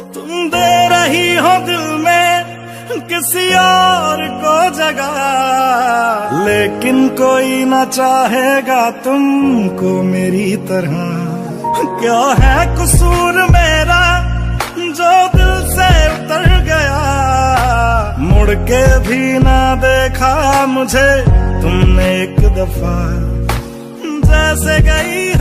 तुम दे रही हो दिल में किसी और को जगह। लेकिन कोई ना चाहेगा तुमको मेरी तरह। क्या है कसूर मेरा जो दिल से उतर गया? मुड़ के भी ना देखा मुझे तुमने एक दफ़ा। जैसे गई